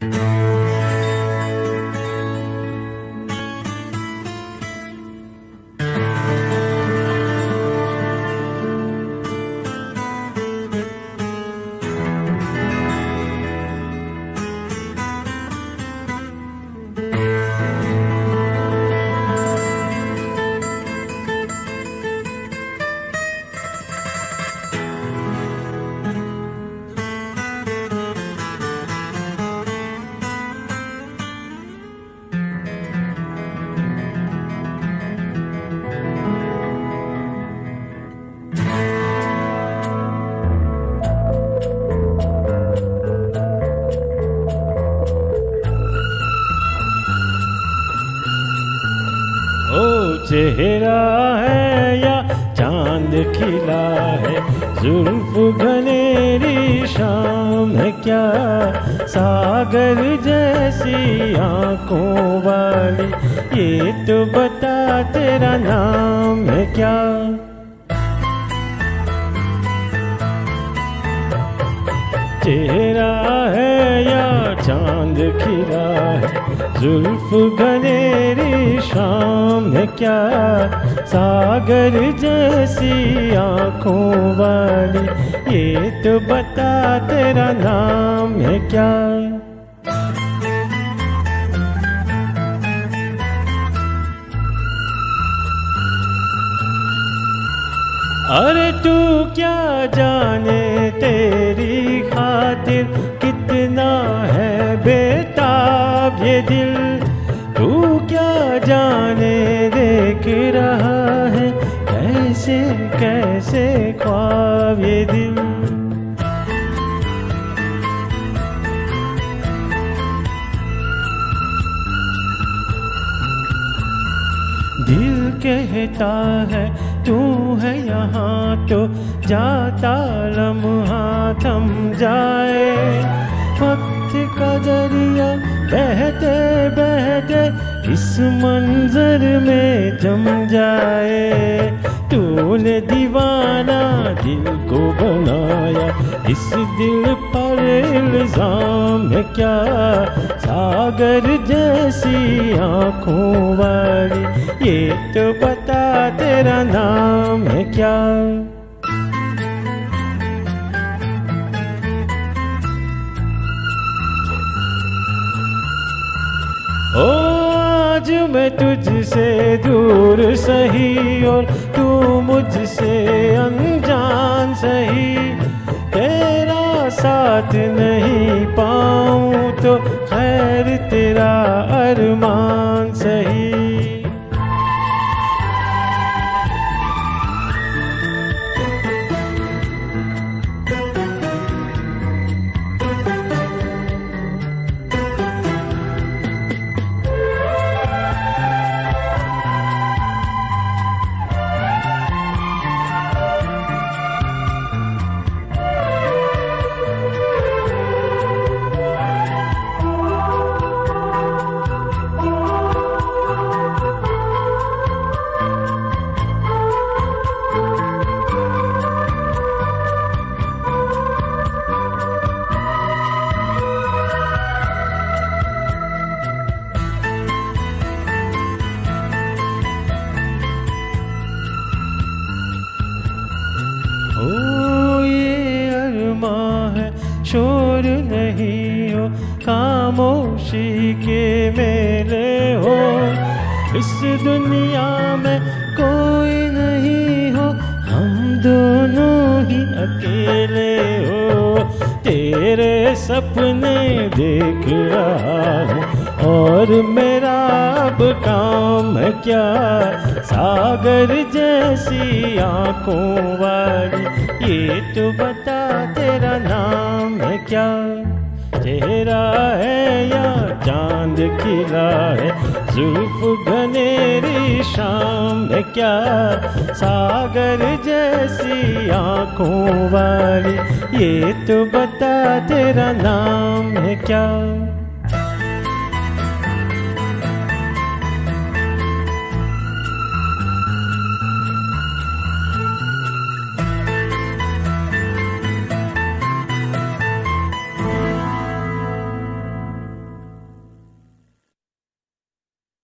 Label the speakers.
Speaker 1: ओ चेहरा है या चाँद खिला है? जुल्फ घनेरी शाम है क्या? सागर जैसी आँखों वाली, ये तो बता तेरा नाम है क्या? चेहरा चाँद खिला है। जुल्फ घनेरी शाम है क्या? सागर जैसी आँखों वाली, ये तो बता तेरा नाम है क्या? अरे तू क्या जाने तेरी खातिर कितना है कैसे कैसे ख्वाब ये दिल दिल कहता है, तू है यहाँ तो जाता लम्हा, थम जाए। वक्त का दरिया बहते बहते इस मंजर में जम जाए। तूने दीवाना दिल को बनाया। इस दिल पर इल्ज़ाम है क्या? सागर जैसी आँखों वाली, ये तो बता तेरा नाम है क्या? ओ, आज मैं तुझसे दूर सही और मुझसे अनजान सही तेरा साथ नहीं पाऊँ तो खैर तेरा अरमान। है, शोर नहीं हो, खामोशी के मेले हो। इस दुनिया में कोई नहीं हो, हम दोनों ही अकेले हो। तेरे सपने देख रहा हूँ और मेरा अब काम क्या? सागर जैसी आँखों वाली, ये तो बता तेरा नाम है क्या? चेहरा है या चाँद खिला है? जुल्फ घनेरी शाम है क्या? सागर जैसी आँखों वाली, ये तो बता तेरा नाम है क्या?